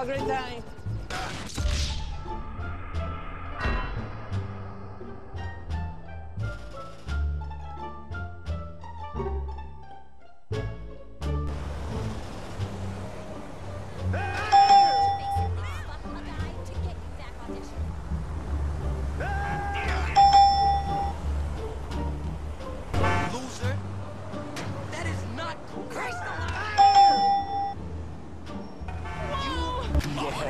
Have a great time. Loser.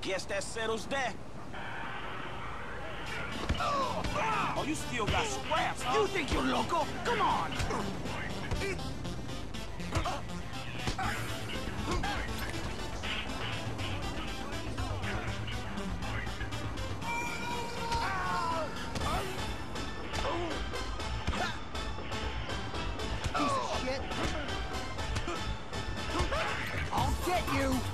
guess that settles that. Oh, you still got scraps, huh? You think you're loco? Come on! Piece of shit! I'll get you!